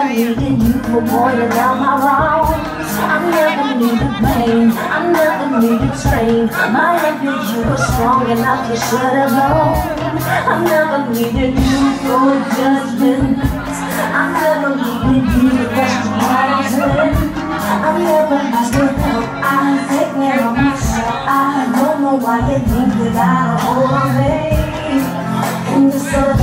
for pointing out my wrongs. I never needed pain, I never needed. My you were strong enough to shut it alone. I never needed you for judgment. I never needed you to question. I never needed help. I take care of. I don't know why you think that I don't hold me. And you're so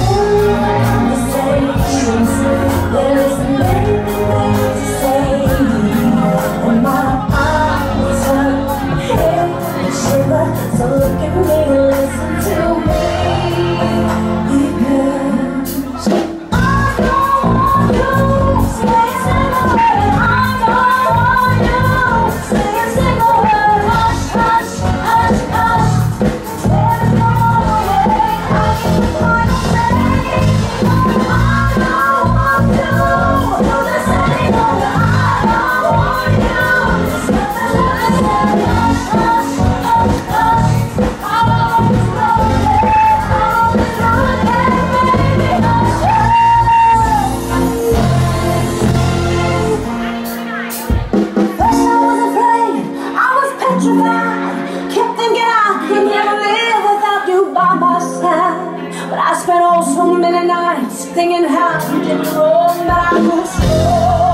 petrified Kept thinking I could never live without you by my side. But I spent all so many nights thinking how you did wrong But I was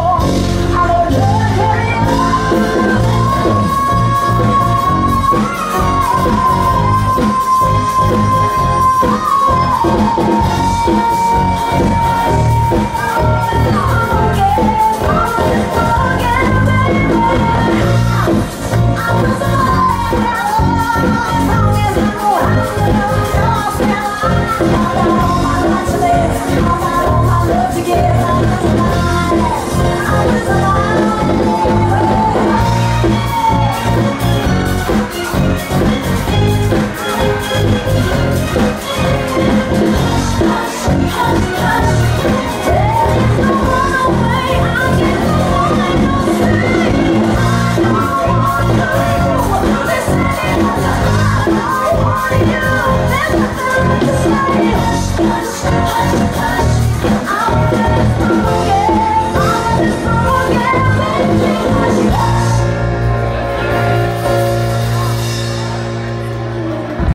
Oh,